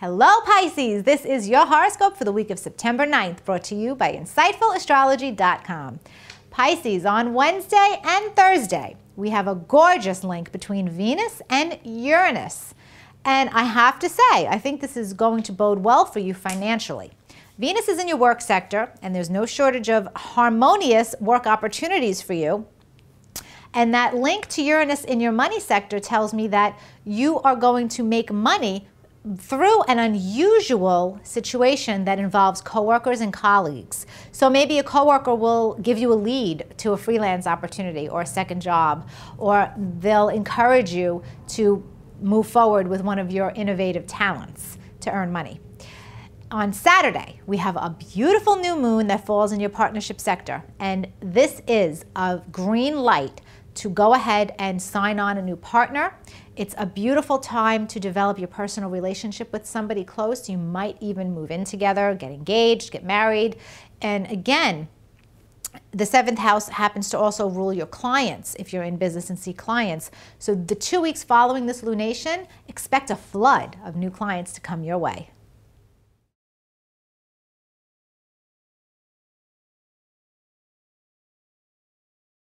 Hello, Pisces. This is your horoscope for the week of September 9th, brought to you by InsightfulAstrology.com. Pisces, on Wednesday and Thursday, we have a gorgeous link between Venus and Uranus. And I have to say, I think this is going to bode well for you financially. Venus is in your work sector, and there's no shortage of harmonious work opportunities for you. And that link to Uranus in your money sector tells me that you are going to make money through an unusual situation that involves coworkers and colleagues. So maybe a coworker will give you a lead to a freelance opportunity or a second job, or they'll encourage you to move forward with one of your innovative talents to earn money. On Saturday, we have a beautiful new moon that falls in your partnership sector, and this is a green light to go ahead and sign on a new partner. It's a beautiful time to develop your personal relationship with somebody close. You might even move in together, get engaged, get married. And again, the seventh house happens to also rule your clients if you're in business and see clients. So the two weeks following this lunation, expect a flood of new clients to come your way.